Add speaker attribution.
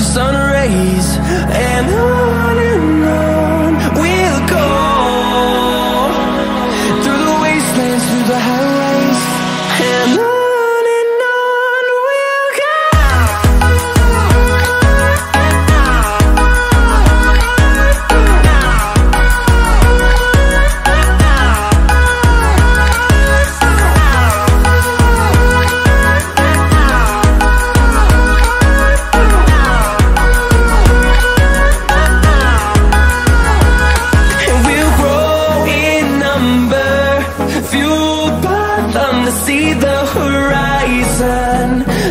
Speaker 1: the sun rays and on and on